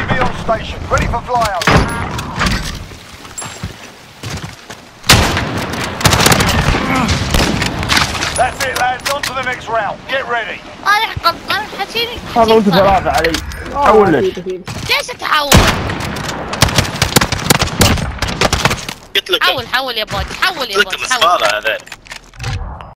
station. Ready for flyover. That's it, lads. On to the next round. Get ready. انا قد انا حسيني هذا وانت ثلاثة علي حول ليش ليش اتحول؟ قلت لك حول حول يا بود حول يا قلت بود لك حول الصفارة هذا